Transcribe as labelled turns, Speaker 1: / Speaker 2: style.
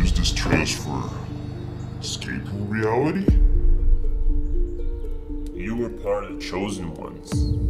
Speaker 1: Use this trash for escaping reality? You were part of the chosen ones.